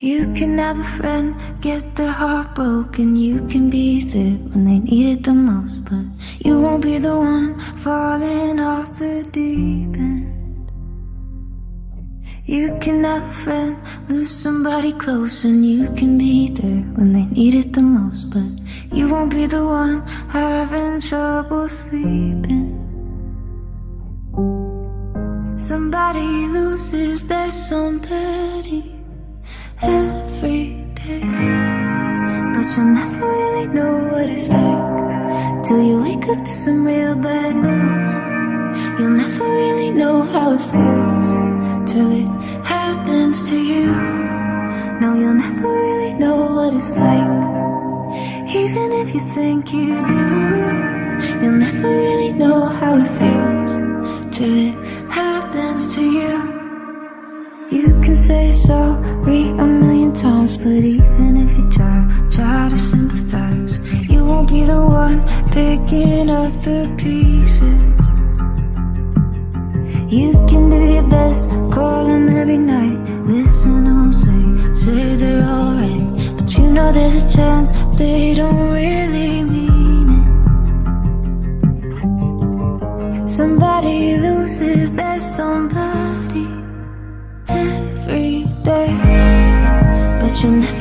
You can have a friend, get their heart broken. You can be there when they need it the most, but you won't be the one falling off the deep end. You can have a friend, lose somebody close, and you can be there when they need it the most, but you won't be the one having trouble sleeping. Somebody loses their somebody You'll never really know what it's like till you wake up to some real bad news. You'll never really know how it feels till it happens to you. No, you'll never really know what it's like, even if you think you do. You'll never really know how it feels till it happens say sorry a million times But even if you try, try to sympathize You won't be the one picking up the pieces. You can do your best, call them every night Listen to them say, say they're alright But you know there's a chance they don't really mean it. Somebody loses their somebody every